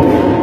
home.